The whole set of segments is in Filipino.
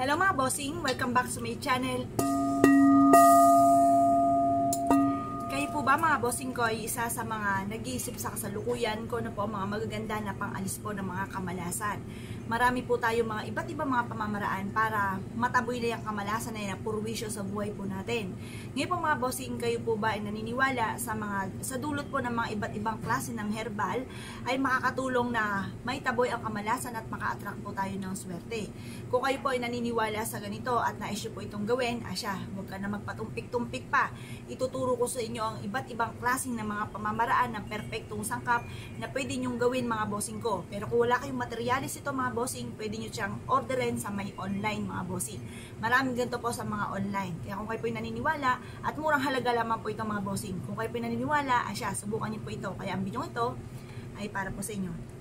Hello mga bossing, welcome back sa my channel. Kayo po ba mga bossing ko ay isa sa mga nag-iisip sa kasalukuyan ko na po mga magaganda na pangalis po ng mga kamalasan. Marami po tayo mga iba't ibang mga pamamaraan para mataboy na yung kamalasan na yan, purwisyo sa buhay po natin. Ngayon po mga bossing, kayo po ba ay naniniwala sa mga sa dulot po ng mga iba't ibang klase ng herbal ay makakatulong na may taboy ang kamalasan at maka-attract po tayo ng swerte. Kung kayo po ay naniniwala sa ganito at nais po itong gawin, asya, huwag ka na magpatumpik-tumpik pa. Ituturo ko sa inyo ang iba't ibang klaseng ng mga pamamaraan ng perpektong sangkap na pwede nyong gawin mga bossing ko. Pero kung wala kayong materialis ito mga bossing, pwede nyo siyang orderin sa may online mga bossing. Maraming ganito po sa mga online. Kaya kung kayo po naniniwala, at murang halaga lamang po ito mga bossing. Kung kayo po naniniwala, asya, subukan nyo po ito. Kaya ang video ito ay para po sa inyo.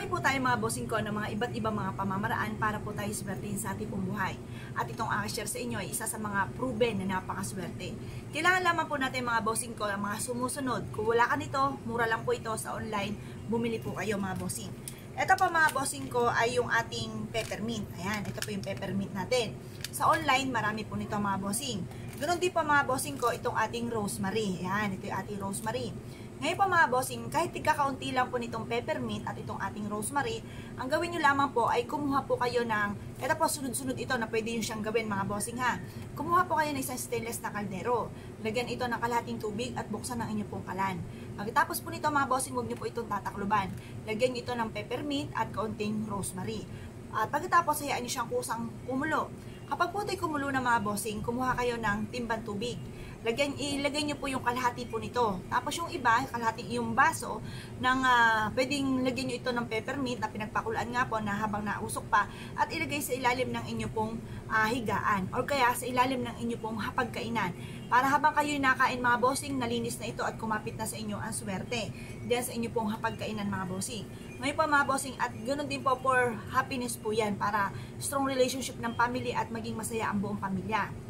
Marami po tayo mga bossing ko ng mga iba't ibang mga pamamaraan para po tayo swertein sa ating buhay. At itong share sa inyo ay isa sa mga proven na napakaswerte. Kailangan lamang po natin mga bossing ko ang mga sumusunod. Kung wala ka nito, mura lang po ito sa online. Bumili po kayo mga bossing. Ito po mga bossing ko ay yung ating peppermint. Ayan, ito po yung peppermint natin. Sa online, marami po nito mga bossing. Ganon din po mga bossing ko, itong ating rosemary. Ayan, ito yung ating rosemary. Ngayon po mga bossing, kahit tigkakaunti lang po nitong peppermint at itong ating rosemary, ang gawin nyo lamang po ay kumuha po kayo ng, ito po sunod-sunod ito na pwede nyo siyang gawin mga bossing ha. Kumuha po kayo ng isang stainless na kaldero. Lagyan ito ng kalahating tubig at buksan ang inyong pong kalan. Pagkatapos po nito mga bossing, huwag nyo po itong tatakluban. Lagyan ito ng peppermint at kaunting rosemary. At pagkatapos, hayaan nyo siyang kusang kumulo. Kapag po ito'y kumulo na mga bossing, kumuha kayo ng timbang tubig lagyan, ilagay nyo po yung kalahati po nito. Tapos yung iba, kalahati yung baso, ng, uh, pwedeng lagyan nyo ito ng peppermint na pinagpakulaan nga po na habang nausok pa, at ilagay sa ilalim ng inyo pong uh, higaan, or kaya sa ilalim ng inyo pong hapagkainan. Para habang kayo nakain mga bossing, nalinis na ito at kumapit na sa inyo ang swerte. Diyan sa inyo pong hapagkainan mga bossing. Ngayon po mga bossing, at ganoon din po for happiness po yan, para strong relationship ng family at maging masaya ang buong pamilya.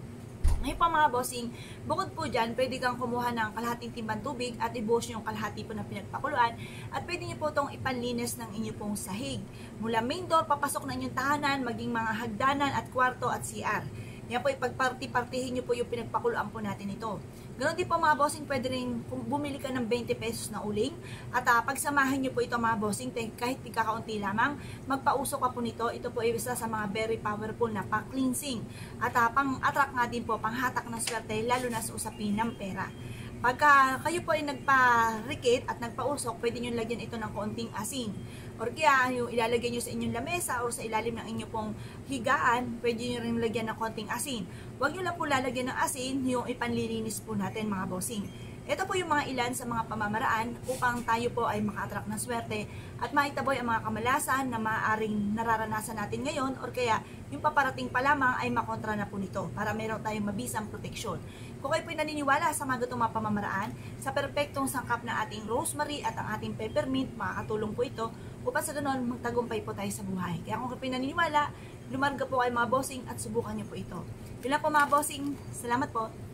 Ngayon pa mga bossing, bukod po dyan, pwede kang kumuha ng kalahating timbang tubig at ibuhos yung kalahati po na pinagpakuluan at pwede nyo po itong ipanlinis ng inyo pong sahig. Mula main door, papasok na inyong tahanan, maging mga hagdanan at kwarto at CR. Yan po, ipagparti-partihin nyo po yung pinagpakuluan po natin ito. Ganon din po mga bossing, pwede rin bumili ka ng 20 pesos na uling. At uh, pagsamahan nyo po ito mga bossing, kahit kakaunti lamang, magpausok ka po nito. Ito po ay isa sa mga very powerful na pang-cleansing. At uh, pang-attract nga din po, pang-hatak na swerte, lalo na sa usapin ng pera. Pagka kayo po ay nagpa-rikit at nagpausok, pwede nyo lagyan ito ng konting asin. Or kaya yung ilalagay nyo sa inyong lamesa o sa ilalim ng inyong pong higaan, pwede nyo rin lagyan ng konting asin. Huwag nyo lang po lalagyan ng asin yung ipanlilinis po natin mga bossing. Ito po yung mga ilan sa mga pamamaraan upang tayo po ay maka-attract ng swerte at maitaboy ang mga kamalasan na maaaring nararanasan natin ngayon or kaya yung paparating pa lamang ay makontra na po nito para meron tayong mabisang proteksyon. Kung kayo po naniniwala sa mga gatong mga pamamaraan, sa perpektong sangkap ng ating rosemary at ang ating peppermint, makakatulong po ito upang sa ganon magtagumpay po tayo sa buhay. Kaya kung kayo po naniniwala, lumarga po kayo mga bossing at subukan niyo po ito. Yun lang po mga bossing. Salamat po.